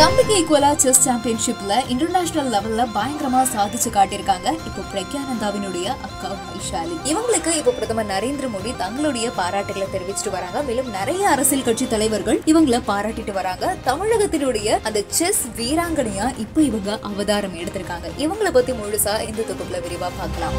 தம்பிக்கு ஈக்குவலா chess சாம்பியன்ஷிப்ல international லெவல்ல பயங்கரமா சாதிச்சு காட்டியிருக்காங்க. இப்போ பிரக்யானந்தாவினுடைய அக்கா வைஷாலி. இவங்களுக்கு இப்போ பிரதமர் நரேந்திர மோடி தங்களுடைய பாராட்டுகளை தெரிவிச்சிட்டு வராங்க. மேலும் நிறைய அரசியல் கட்சி தலைவர்கள் இவங்களை பாராட்டிட்டு வராங்க. தமிழகத்தினுடைய அந்த செஸ் வீராங்கனையா இப்போ இவங்க அவதாரம் எடுத்திருக்காங்க. இவங்களை பத்தி முழுசா இந்த தொகுப்புல விரிவா பார்க்கலாம்.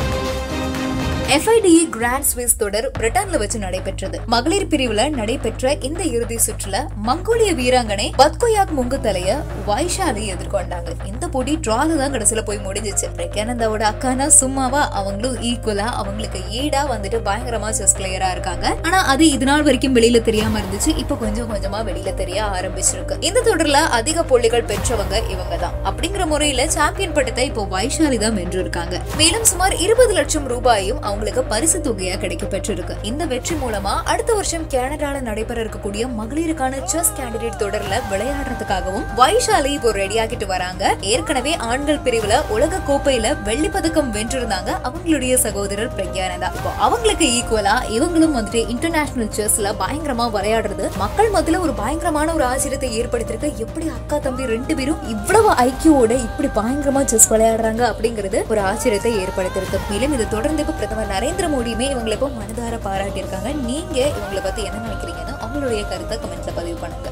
எஃப்ஐடிஇ கிராண்ட் ஸ்விஸ் தொடர் பிரிட்டன்ல வச்சு நடைபெற்றது. மகளிர் பிரிவுல நடைபெற்ற இந்த இறுதி சுற்றுல மங்கோலிய வீராங்கனை பத்கோயாக் முங்குத்தலைய வைஷாலி எதிர்கொண்டாங்க. இந்த போட்டி டிரால தான் கடைசியில போய் முடிஞ்சிச்சு. பிரக்யானந்தாவோட அக்கானா சும்மாவா அவங்களும் ஈக்குவலா அவங்களுக்கு ஈடா வந்துட்டு பயங்கரமா செஸ் பிளேயரா இருக்காங்க. ஆனா அது இது நாள் வரைக்கும் வெளியில தெரியாம இருந்துச்சு. இப்ப கொஞ்சம் கொஞ்சமா வெளியில தெரிய ஆரம்பிச்சிருக்கு. இந்த தொடர்ல அதிக புள்ளிகள் பெற்றவங்க இவங்க தான் அப்படிங்கிற முறையில சாம்பியன் பட்டத்தை இப்போ வைஷாலி தான் வென்றிருக்காங்க. மேலும் சுமார் இருபது லட்சம் ரூபாயும் அவங்களுக்கு பரிசு தொகையா கிடைக்க பெற்றிருக்கு இந்த வெற்றி மூலமா அடுத்த வருஷம் கனடால நடைபெற இருக்கக்கூடிய மகளிருக்கான செஸ் கேண்டிடேட் தொடர்ல விளையாடுறதுக்காகவும் வைஷாலி இப்போ ரெடி ஆகிட்டு வராங்க. ஏற்கனவே ஆண்கள் பிரிவுல உலக கோப்பையில வெள்ளி பதக்கம் வென்றிருந்தாங்க அவங்களுடைய சகோதரர் பிரக்யானந்தா இப்போ அவங்களுக்கு ஈக்குவலா இவங்களும் வந்துட்டு இன்டர்நேஷனல் செஸ்ல பயங்கரமா விளையாடுறது மக்கள் மத்தியில ஒரு பயங்கரமான ஒரு ஆச்சரியத்தை ஏற்படுத்திருக்கு எப்படி அக்கா தம்பி ரெண்டு பேரும் இவ்வளவு ஐக்கியோட இப்படி பயங்கரமா செஸ் விளையாடுறாங்க அப்படிங்கிறது ஒரு ஆச்சரியத்தை ஏற்படுத்திருக்கு மேலும் இது தொடர்ந்து பிரதமர் நரேந்திர மோடியுமே இவங்களை இப்போ மனதார பாராட்டியிருக்காங்க. நீங்கள் இவங்களை பற்றி என்ன நினைக்கிறீங்கன்னு அவங்களுடைய கருத்தை கமெண்ட்ஸில் பதிவு பண்ணுங்க.